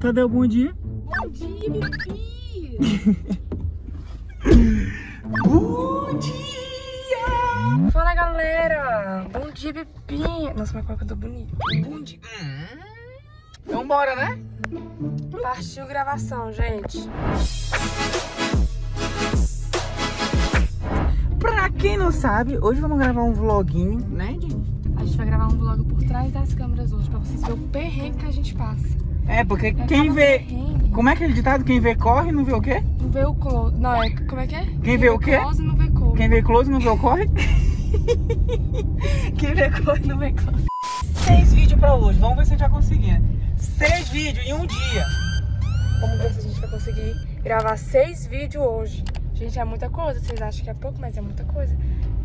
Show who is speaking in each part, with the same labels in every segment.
Speaker 1: Cadê o bom dia?
Speaker 2: Bom dia, Bibi!
Speaker 1: Bom dia!
Speaker 2: Fala, galera! Bom dia, Bibi! Nossa, mas qual que eu tô bonita?
Speaker 1: Bom dia! Hum. Vambora, né?
Speaker 2: Partiu gravação, gente.
Speaker 1: Pra quem não sabe, hoje vamos gravar um vloguinho, né, gente?
Speaker 2: A gente vai gravar um vlog por trás das câmeras hoje, pra vocês verem o perrengue que a gente passa.
Speaker 1: É, porque
Speaker 2: É
Speaker 1: quem vê...
Speaker 2: perrengue.
Speaker 1: Como é aquele ditado? Quem vê corre, não vê o quê?
Speaker 2: Não vê o close. Não, é. Como é que é?
Speaker 1: Quem vê o quê?
Speaker 2: close não vê close.
Speaker 1: Quem vê close, não vê o corre?
Speaker 2: Quem vê close não vê close.
Speaker 1: Seis vídeos pra hoje, vamos ver se a gente vai conseguir, né? Seis vídeos em um dia.
Speaker 2: Vamos ver se a gente vai conseguir gravar seis vídeos hoje. Gente, é muita coisa. Vocês acham que é pouco, mas é muita coisa.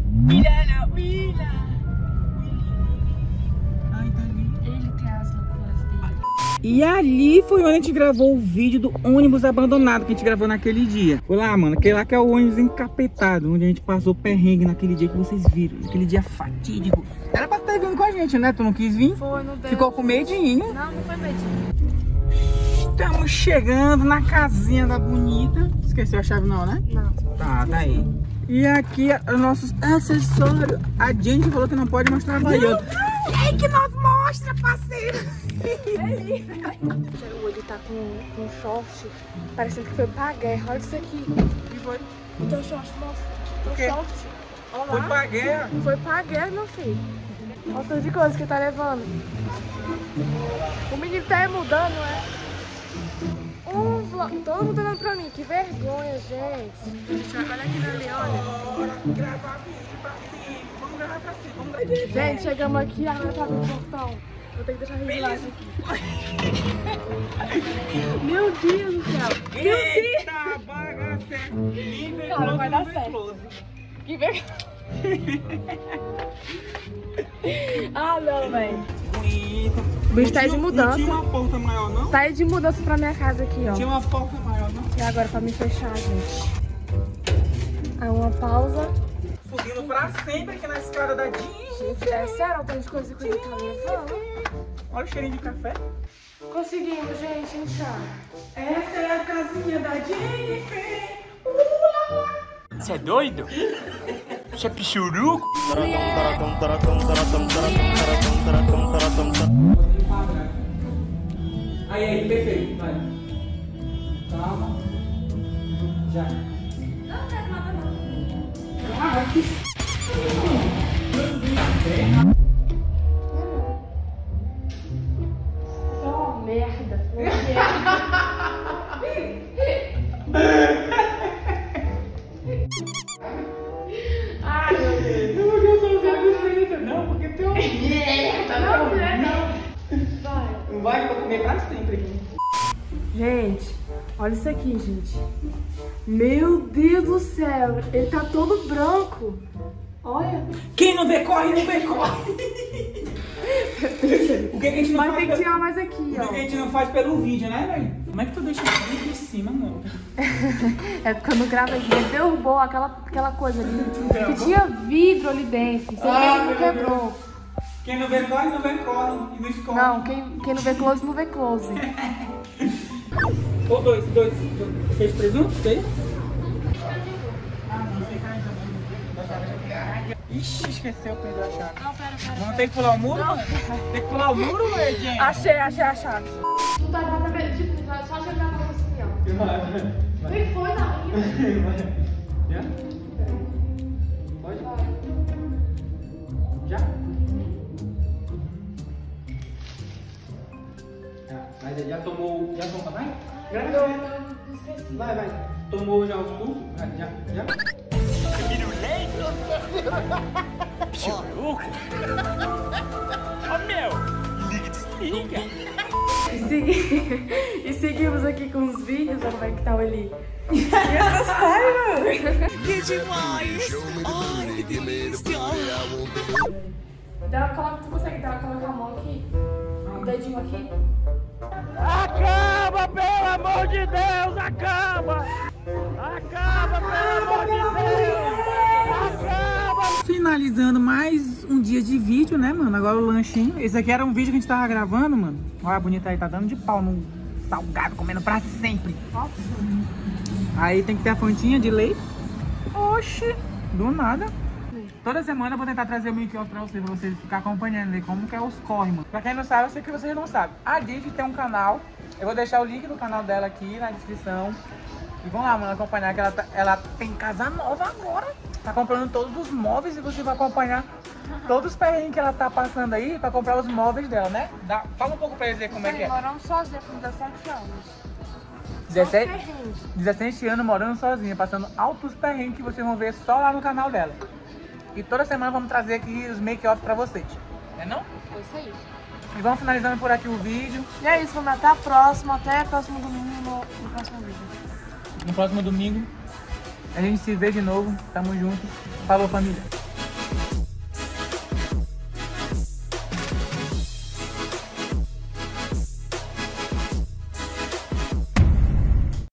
Speaker 1: Milana, Milana. Ai, tá ali.
Speaker 2: Ele tem as loucuras.
Speaker 1: E ali foi onde a gente gravou o vídeo do ônibus abandonado que a gente gravou naquele dia. Foi lá, mano, aquele lá que é o ônibus encapetado, onde a gente passou perrengue naquele dia que vocês viram. Aquele dia fatídico. Era pra estar vindo com a gente, né? Tu não quis vir?
Speaker 2: Foi, não deu.
Speaker 1: Ficou com medinho.
Speaker 2: Não, não foi medinho.
Speaker 1: Estamos chegando na casinha da bonita. Esqueceu a chave não, né?
Speaker 2: Não.
Speaker 1: Tá, tá aí. E aqui os nossos acessórios. A gente falou que não pode mostrar a Havaiana. Ei, que nós mostra, parceiro.
Speaker 2: O ele tá com, com um short, parecendo que foi pra guerra. Olha isso aqui.
Speaker 1: E foi,
Speaker 2: O teu short, mostra. O teu short. Olha
Speaker 1: foi pra guerra.
Speaker 2: Foi pra guerra, meu filho. Olha o tanto de coisa que tá levando. O menino tá mudando, é? Um vlog. Todo mundo olhando pra mim. Que vergonha, gente. Gente, olha aqui na Leona.
Speaker 1: Bora gravar vídeo pra cima. Vamos gravar pra cima. Vamos gravar.
Speaker 2: Gente, chegamos aqui, agora tá no portão. Vou ter que deixar regular isso aqui. Meu Deus do céu.
Speaker 1: Eita, bagaça. Nível
Speaker 2: Cara,
Speaker 1: close,
Speaker 2: vai dar certo. Que vergonha. ah, não, velho. O bicho tá aí de mudança.
Speaker 1: Não tinha uma porta maior, não?
Speaker 2: Tá aí de mudança pra minha casa aqui, ó.
Speaker 1: Tinha uma porta maior, não?
Speaker 2: E agora pra me fechar, gente. Aí uma pausa.
Speaker 1: Subindo pra sempre aqui na escada da Jean.
Speaker 2: Gente, é sério o tanto de coisa que ele tá levando.
Speaker 1: Olha o cheirinho de café.
Speaker 2: Conseguimos, gente, entrar.
Speaker 1: Essa é a casinha da Jennifer.
Speaker 3: Você é doido? Você é pichuruco?
Speaker 1: Aí, aí, perfeito. Vai. Calma. Já.
Speaker 2: Gente, olha isso aqui, gente. Meu Deus do céu. Ele tá todo branco. Olha.
Speaker 1: Quem não vê corre, não vê corre. O que, a gente não
Speaker 2: Mas
Speaker 1: faz?
Speaker 2: tem que tirar mais aqui,
Speaker 1: O que, que a
Speaker 2: ó.
Speaker 1: gente não faz pelo vídeo, né, velho? Como é que tu deixa o vídeo em cima, mano?
Speaker 2: É porque eu não gravo aqui. Ele derrubou aquela, aquela coisa ali. Que tinha vidro ali dentro. Você
Speaker 1: Ah,
Speaker 2: não quebrou.
Speaker 1: Quem não vê corre, não vê corre. E não esconde.
Speaker 2: Não, quem, quem não vê close, não vê close.
Speaker 1: Ou dois, dois. dois. Fez presunto? Fez? Ixi, esqueceu, perdeu a chave.
Speaker 2: Não, pera, pera.
Speaker 1: Vamos ter que pular o muro?
Speaker 2: Não.
Speaker 1: Tem que pular o muro, velho, gente?
Speaker 2: Achei, achei a chave. Não tá dá pra ver, tipo, só chegar na assim, ó. O que foi, Narinha?
Speaker 1: Já? Pode? Já? Já, mas já tomou. Já tomou, vai? Vai, vai. Tomou já o suco? Vai, Já, já?
Speaker 3: Pichuruco? Ó, meu! Liga e desliga!
Speaker 2: E, segui... e seguimos aqui com os vídeos, olha como é que tá o Eli. E.
Speaker 3: Que demais! Ai, que delícia!
Speaker 2: Dá, coloca, tu consegue dar, colocar a mão aqui? O dedinho aqui?
Speaker 3: Acaba, pelo amor de Deus! Acaba! Acaba, pelo amor de Deus! Acaba!
Speaker 1: Finalizando mais um dia de vídeo, né, mano? Agora o lanchinho. Esse aqui era um vídeo que a gente tava gravando, mano. Olha a bonita aí, tá dando de pau no salgado, comendo pra sempre. Aí tem que ter a fontinha de leite. Oxi, do nada. Toda semana eu vou tentar trazer o Mickey pra vocês, pra vocês ficarem acompanhando aí como que é os corre, mano. Pra quem não sabe, eu sei que vocês não sabem. A Div tem um canal, eu vou deixar o link do canal dela aqui na descrição. E vão lá, mano, acompanhar que ela, tá- ela tem casa nova agora. Tá comprando todos os móveis e você vai acompanhar todos os perrengues que ela tá passando aí pra comprar os móveis dela, né? Dá- fala um pouco pra eles aí como é que é.
Speaker 2: Moramos sozinha com 17 anos.
Speaker 1: 17,
Speaker 2: Só perrengue.
Speaker 1: 17 anos morando sozinha, passando altos perrengues que vocês vão ver só lá no canal dela. E toda semana vamos trazer aqui os make-off pra vocês. É não?
Speaker 2: É isso aí.
Speaker 1: E vamos finalizando por aqui o vídeo.
Speaker 2: E é isso, vamos até a próxima. Até próximo domingo no, no próximo vídeo.
Speaker 1: No próximo domingo a gente se vê de novo. Tamo junto. Falou família.